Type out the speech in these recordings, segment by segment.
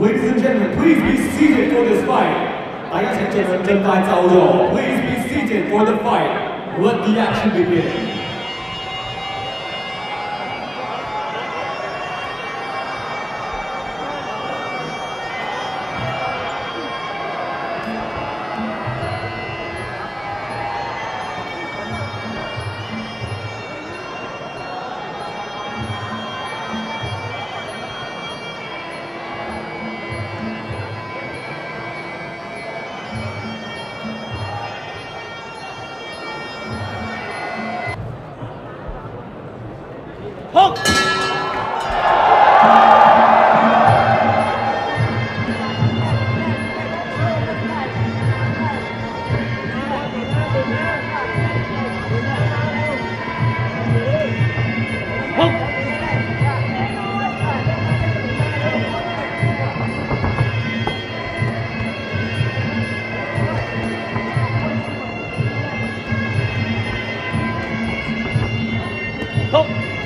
Ladies and gentlemen, please be seated for this fight. Ladies gentlemen, please be seated for the fight. Let the action begin. Thank you.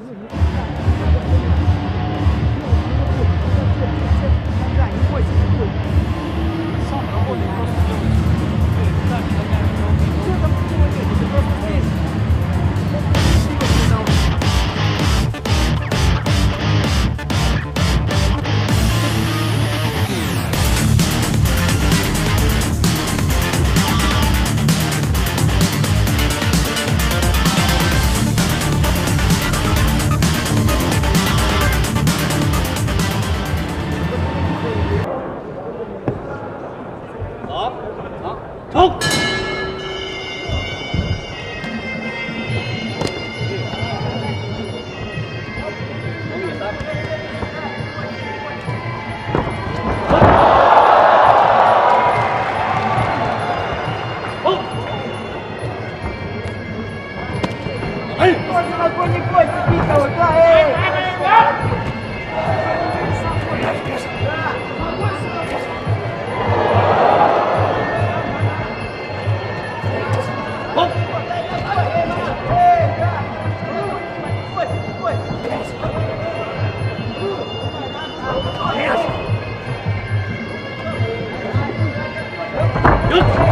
好 Hey!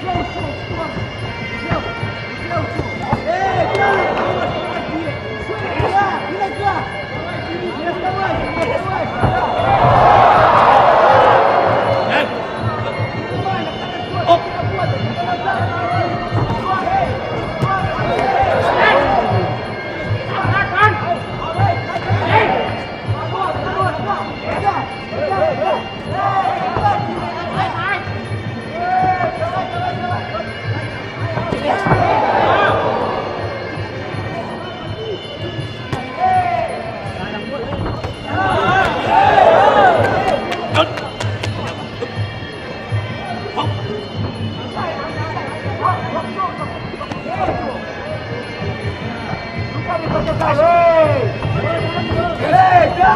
Yeah!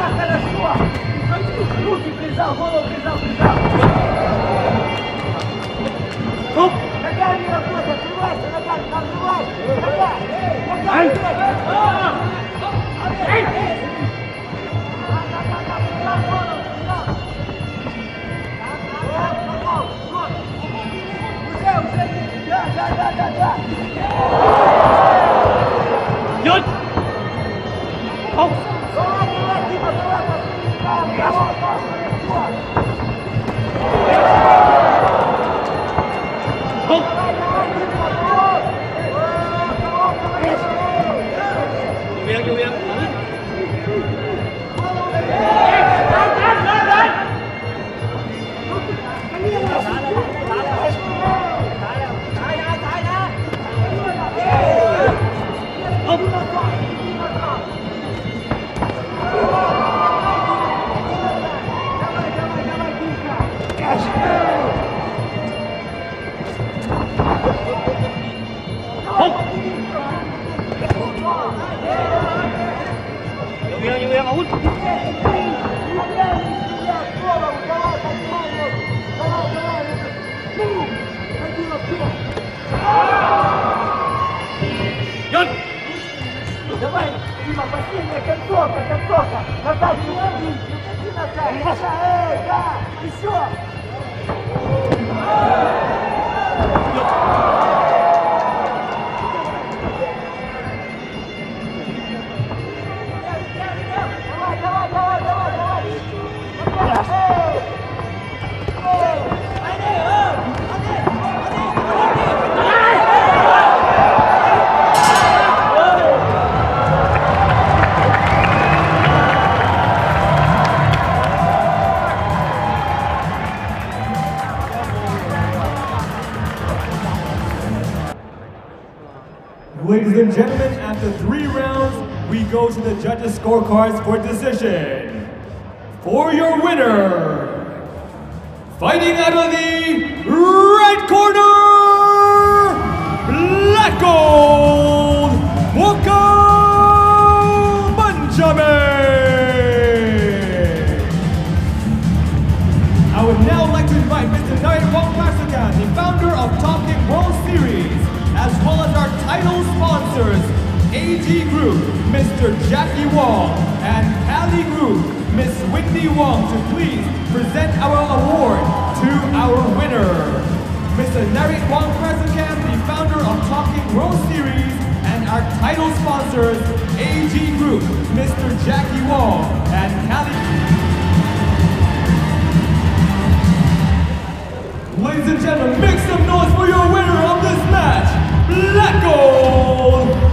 Terra, cara sua! Santo Cruz, prisão, rolou, prisão, prisão! Hum? Cadê a minha puta? Trueste, na cara, tá trueste! Cadê? Cadê a minha puta? Ei! Já, já, já, já! Good! Oh! Ксения, концовка, концовка! Наталья, не ходи! Не ходи, Наталья! Эй, да! Еще! The scorecards for decision. For your winner, fighting out of the right corner, Black Gold, Buakaw Banchamek. I would now like to invite Mr. Nari Wong Masakan, the founder of Topking World Series, as well as our title sponsors, AG Group, Mr. Jackie Wall, and Callie Wu, Miss Whitney Wong, to please present our award to our winner. Mr. Narek Wong Presenkamp, the founder of Topking World Series, and our title sponsors, AG Group, Mr. Jackie Wall, and Callie... Ladies and gentlemen, make some noise for your winner of this match, Black Gold!